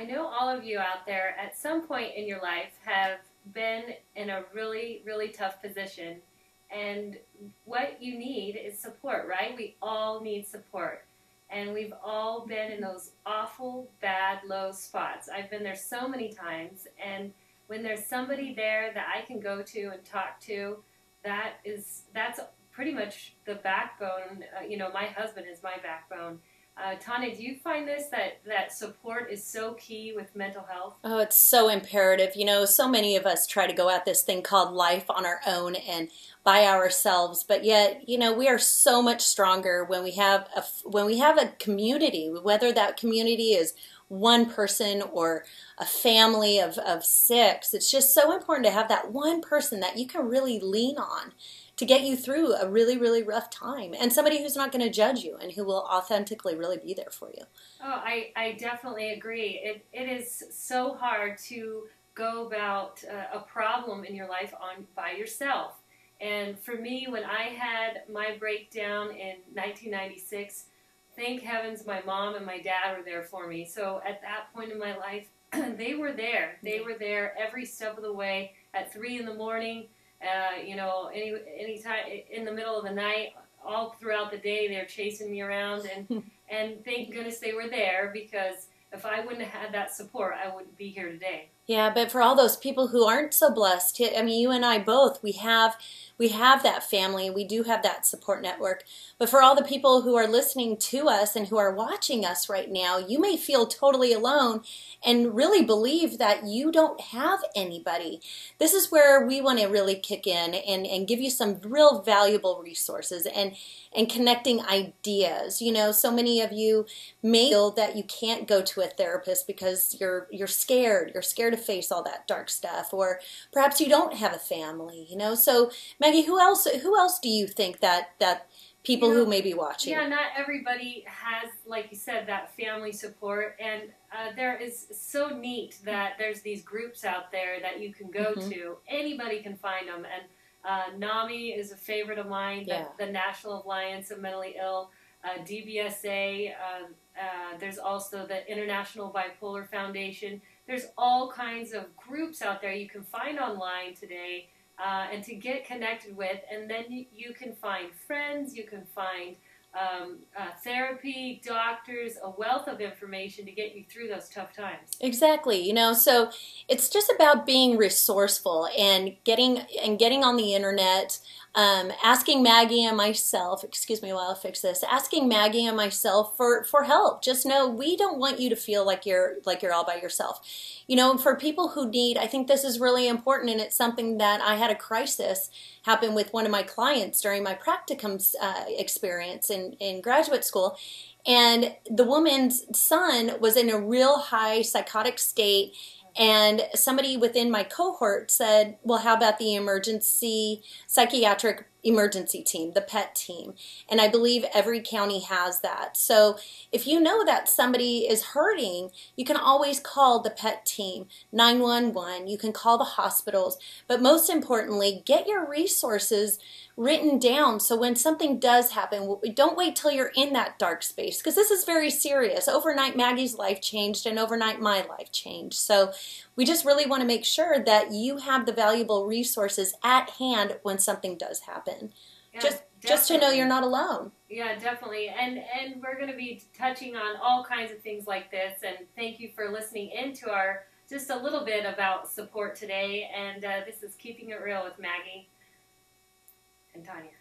I know all of you out there at some point in your life have been in a really, really tough position. And what you need is support, right? We all need support. And we've all been in those awful, bad, low spots. I've been there so many times. And when there's somebody there that I can go to and talk to, that is, that's pretty much the backbone. Uh, you know, my husband is my backbone uh, Tanya, do you find this that that support is so key with mental health? Oh, it's so imperative. You know, so many of us try to go at this thing called life on our own and by ourselves, but yet, you know, we are so much stronger when we have a when we have a community, whether that community is one person or a family of, of six. It's just so important to have that one person that you can really lean on to get you through a really, really rough time and somebody who's not going to judge you and who will authentically really be there for you. Oh, I, I definitely agree. It, it is so hard to go about uh, a problem in your life on by yourself. And for me, when I had my breakdown in 1996, thank heavens my mom and my dad were there for me. So at that point in my life, they were there. They were there every step of the way at three in the morning uh, you know, any any time in the middle of the night, all throughout the day, they're chasing me around, and and thank goodness they were there because if I wouldn't have had that support, I wouldn't be here today. Yeah, but for all those people who aren't so blessed, I mean, you and I both, we have we have that family, we do have that support network. But for all the people who are listening to us and who are watching us right now, you may feel totally alone and really believe that you don't have anybody. This is where we want to really kick in and, and give you some real valuable resources and and connecting ideas. You know, so many of you may feel that you can't go to a therapist because you're you're scared. You're scared to face all that dark stuff, or perhaps you don't have a family. You know, so Maggie, who else? Who else do you think that that people you know, who may be watching? Yeah, not everybody has, like you said, that family support, and uh, there is so neat that there's these groups out there that you can go mm-hmm. to. Anybody can find them, and uh, NAMI is a favorite of mine, yeah. the, the, National Alliance of Mentally Ill, uh, DBSA. Uh, uh, there's also the International Bipolar Foundation. There's all kinds of groups out there you can find online today uh, and to get connected with, and then you, you can find friends, you can find um, uh, therapy, doctors, a wealth of information to get you through those tough times. Exactly. You know, so it's just about being resourceful and getting and getting on the internet um, asking Maggie and myself, excuse me while I fix this, asking Maggie and myself for, for help. Just know we don't want you to feel like you're like you're all by yourself. You know, for people who need, I think this is really important, and it's something that I had a crisis happen with one of my clients during my practicum uh, experience in in graduate school. And the woman's son was in a real high psychotic state and somebody within my cohort said, Well, how about the emergency psychiatric emergency team, the PET team? And I believe every county has that. So if you know that somebody is hurting, you can always call the PET team, 911. You can call the hospitals. But most importantly, get your resources written down so when something does happen, don't wait till you're in that dark space because this is very serious. Overnight, Maggie's life changed, and overnight, my life changed. So we just really want to make sure that you have the valuable resources at hand when something does happen. Yeah, just definitely. just to know you're not alone. Yeah, definitely. And and we're going to be touching on all kinds of things like this. And thank you for listening into our just a little bit about support today. And uh, this is keeping it real with Maggie and Tanya.